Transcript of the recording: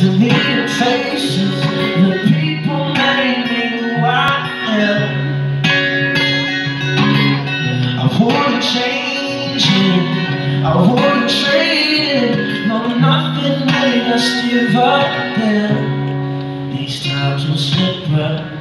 Deleted faces, the people made me who I am. I wanna change it, I wanna trade it. No, nothing made us give up then. These times will slip right,